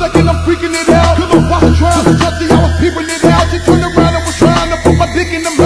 second, I'm freaking it out. Cause I was trying to trust it, I was peeping it out. She turned around and was trying to put my dick in the